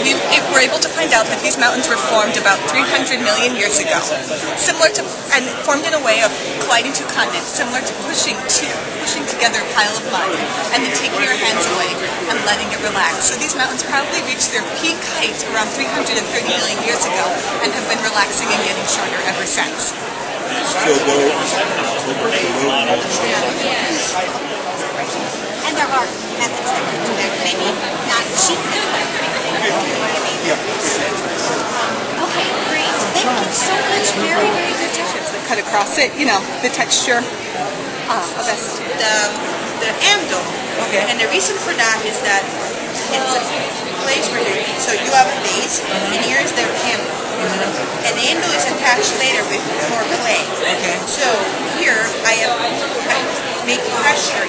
we were able to find out that these mountains were formed about 300 million years ago, similar to and formed in a way of colliding two continents, similar to pushing two, pushing together a pile of mud and then taking your hands away and letting it relax. So these mountains probably reached their peak height around 330 million years ago and have been relaxing and getting shorter ever since. And there are methods that can do that, maybe not cheap. Okay, great. Thank you so much. Very, very good job. That cut across it, you know, the texture. Uh, that's the the ando. Okay. And the reason for that is that it's a place where you so you have a base and here's the ando. And the ando is attached later with more clay. Okay. So here I am I make pressure